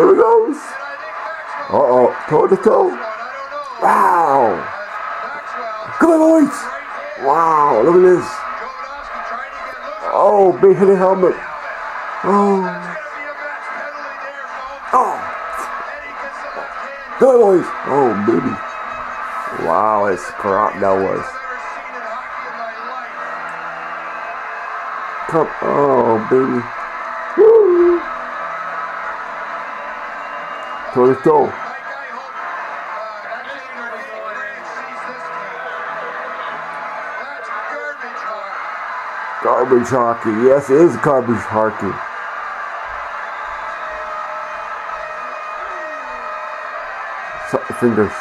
Here he goes. Uh-oh. Toe. Wow. Come on, boys. Wow, look at this. Oh, big hitting helmet. Oh. Oh. On, boys. Oh, baby. Wow, it's crap that was. Come, oh, baby. Toe to toe. Garbage hockey. Yes, it is garbage hockey. Fingers.